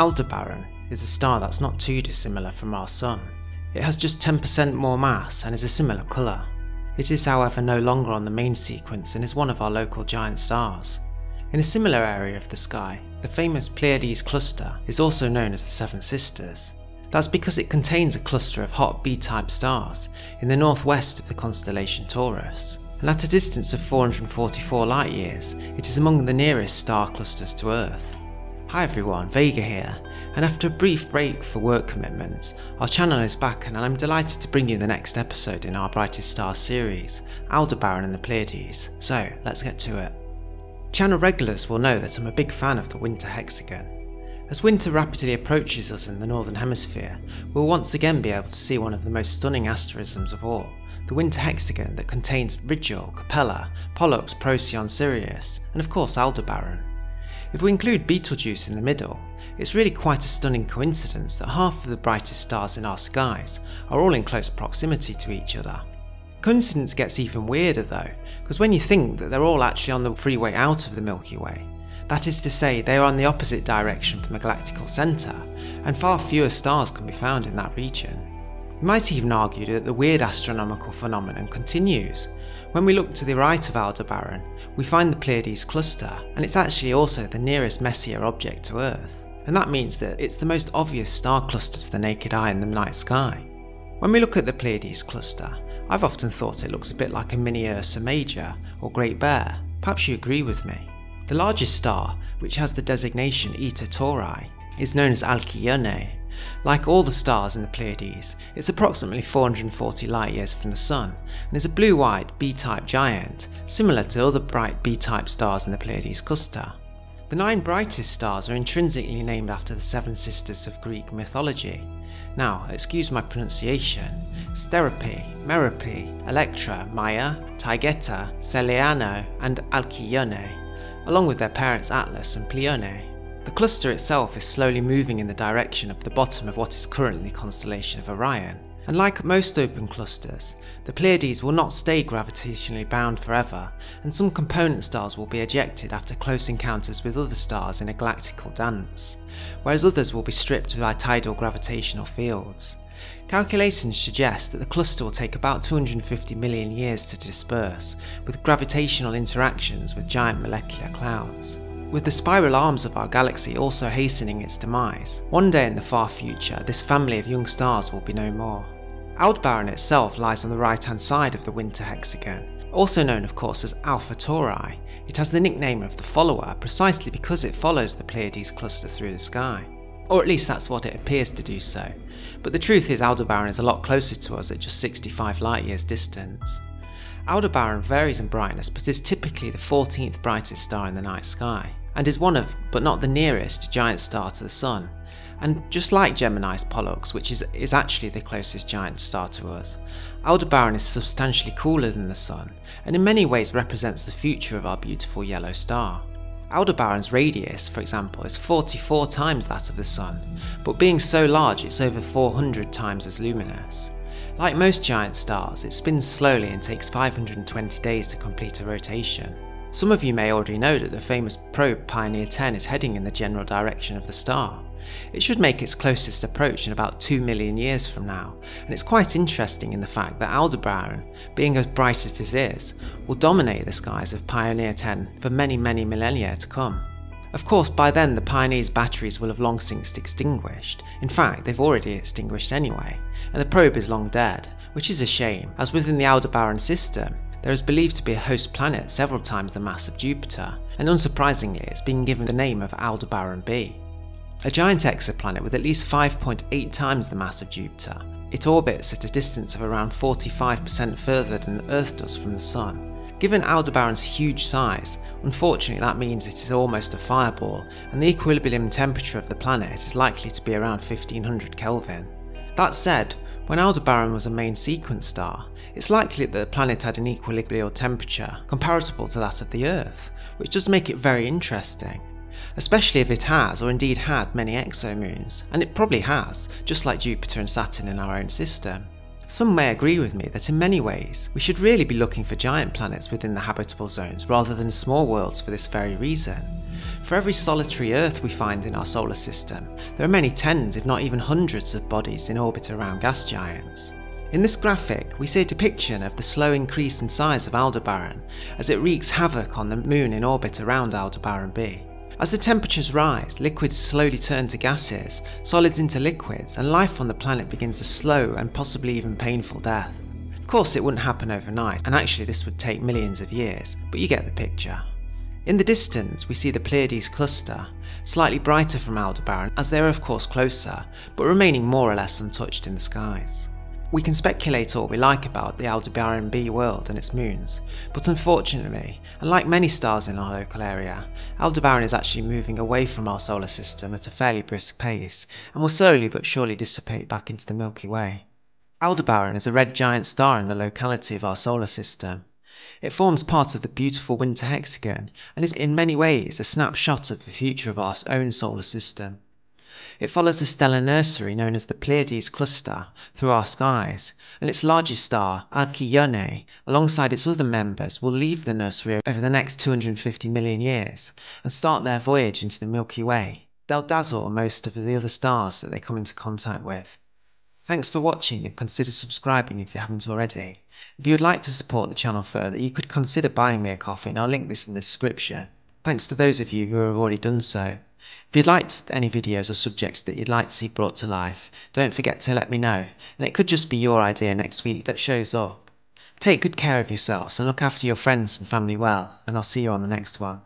Aldebaran is a star that's not too dissimilar from our Sun. It has just 10% more mass and is a similar colour. It is however no longer on the main sequence and is one of our local giant stars. In a similar area of the sky, the famous Pleiades cluster is also known as the Seven Sisters. That's because it contains a cluster of hot B-type stars in the northwest of the constellation Taurus, and at a distance of 444 light years, it is among the nearest star clusters to Earth. Hi everyone, Vega here, and after a brief break for work commitments, our channel is back and I'm delighted to bring you the next episode in our Brightest Stars series, Aldebaran and the Pleiades, so let's get to it. Channel regulars will know that I'm a big fan of the winter hexagon. As winter rapidly approaches us in the northern hemisphere, we'll once again be able to see one of the most stunning asterisms of all, the winter hexagon that contains Rigel, Capella, Pollux, Procyon, Sirius, and of course Aldebaran. If we include Betelgeuse in the middle, it's really quite a stunning coincidence that half of the brightest stars in our skies are all in close proximity to each other. Coincidence gets even weirder though, because when you think that they're all actually on the freeway out of the Milky Way, that is to say, they are on the opposite direction from the galactical centre, and far fewer stars can be found in that region. You might even argue that the weird astronomical phenomenon continues. When we look to the right of Aldebaran, we find the Pleiades cluster, and it's actually also the nearest Messier object to Earth. And that means that it's the most obvious star cluster to the naked eye in the night sky. When we look at the Pleiades cluster, I've often thought it looks a bit like a mini Ursa Major or Great Bear. Perhaps you agree with me. The largest star, which has the designation Eta Tauri, is known as Alcyone. Like all the stars in the Pleiades, it's approximately 440 light years from the Sun and is a blue-white B-type giant, similar to other bright B-type stars in the Pleiades cluster. The nine brightest stars are intrinsically named after the seven sisters of Greek mythology. Now, excuse my pronunciation, Sterope, Merope, Electra, Maia, Taygeta, Celaeno and Alcyone, along with their parents Atlas and Pleione. The cluster itself is slowly moving in the direction of the bottom of what is currently the constellation of Orion, and like most open clusters, the Pleiades will not stay gravitationally bound forever, and some component stars will be ejected after close encounters with other stars in a galactical dance, whereas others will be stripped by tidal gravitational fields. Calculations suggest that the cluster will take about 250 million years to disperse, with gravitational interactions with giant molecular clouds. With the spiral arms of our galaxy also hastening its demise, one day in the far future this family of young stars will be no more. Aldebaran itself lies on the right hand side of the winter hexagon, also known of course as Alpha Tauri. It has the nickname of the follower precisely because it follows the Pleiades cluster through the sky. Or at least that's what it appears to do so, but the truth is Aldebaran is a lot closer to us at just 65 light years distance. Aldebaran varies in brightness but is typically the 14th brightest star in the night sky and is one of, but not the nearest, giant star to the Sun. And just like Gemini's Pollux, which is, is actually the closest giant star to us, Aldebaran is substantially cooler than the Sun, and in many ways represents the future of our beautiful yellow star. Aldebaran's radius, for example, is 44 times that of the Sun, but being so large it's over 400 times as luminous. Like most giant stars, it spins slowly and takes 520 days to complete a rotation. Some of you may already know that the famous probe Pioneer 10 is heading in the general direction of the star. It should make its closest approach in about 2 million years from now, and it's quite interesting in the fact that Aldebaran, being as bright as it is, will dominate the skies of Pioneer 10 for many many millennia to come. Of course, by then the Pioneer's batteries will have long since extinguished. In fact, they've already extinguished anyway, and the probe is long dead, which is a shame, as within the Aldebaran system, there is believed to be a host planet several times the mass of Jupiter, and unsurprisingly, it's been given the name of Aldebaran b. A giant exoplanet with at least 5.8 times the mass of Jupiter, it orbits at a distance of around 45% further than Earth does from the Sun. Given Aldebaran's huge size, unfortunately that means it is almost a fireball, and the equilibrium temperature of the planet is likely to be around 1500 Kelvin. That said, when Aldebaran was a main sequence star, it's likely that the planet had an equilibrial temperature comparable to that of the Earth, which does make it very interesting. Especially if it has, or indeed had, many exomoons, and it probably has, just like Jupiter and Saturn in our own system. Some may agree with me that in many ways, we should really be looking for giant planets within the habitable zones rather than small worlds for this very reason. For every solitary Earth we find in our solar system, there are many tens if not even hundreds of bodies in orbit around gas giants. In this graphic, we see a depiction of the slow increase in size of Aldebaran as it wreaks havoc on the moon in orbit around Aldebaran b. As the temperatures rise, liquids slowly turn to gases, solids into liquids, and life on the planet begins a slow and possibly even painful death. Of course, it wouldn't happen overnight, and actually, this would take millions of years, but you get the picture. In the distance, we see the Pleiades cluster, slightly brighter from Aldebaran as they are of course closer, but remaining more or less untouched in the skies. We can speculate all we like about the Aldebaran B world and its moons, but unfortunately, unlike many stars in our local area, Aldebaran is actually moving away from our solar system at a fairly brisk pace, and will slowly but surely dissipate back into the Milky Way. Aldebaran is a red giant star in the locality of our solar system. It forms part of the beautiful winter hexagon, and is in many ways a snapshot of the future of our own solar system. It follows a stellar nursery known as the Pleiades cluster through our skies, and its largest star, Alcyone, alongside its other members, will leave the nursery over the next 250 million years and start their voyage into the Milky Way. They'll dazzle most of the other stars that they come into contact with. Thanks for watching and consider subscribing if you haven't already. If you would like to support the channel further, you could consider buying me a coffee and I'll link this in the description. Thanks to those of you who have already done so. If you'd liked any videos or subjects that you'd like to see brought to life, don't forget to let me know, and it could just be your idea next week that shows up. Take good care of yourselves and look after your friends and family well, and I'll see you on the next one.